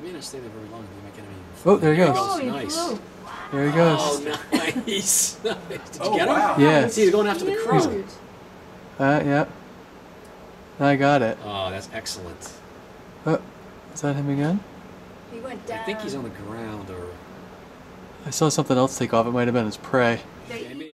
He may not stay there very long. make enemy. Oh, there he goes. Oh, Nice. flew. There he goes. Oh, nice. Did you oh, get him? wow. Yeah. See, he's going after the crow. Huge. Uh, yep. I got it. Oh, that's excellent. Oh, is that him again? He went down. I think he's on the ground or. I saw something else take off. It might have been his prey. They